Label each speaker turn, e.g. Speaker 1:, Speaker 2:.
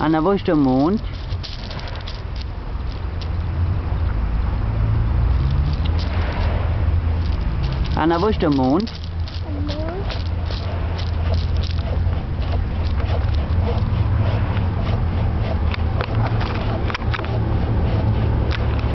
Speaker 1: Anna, wo ist der Mond? Anna, wo ist der Mond?
Speaker 2: Ein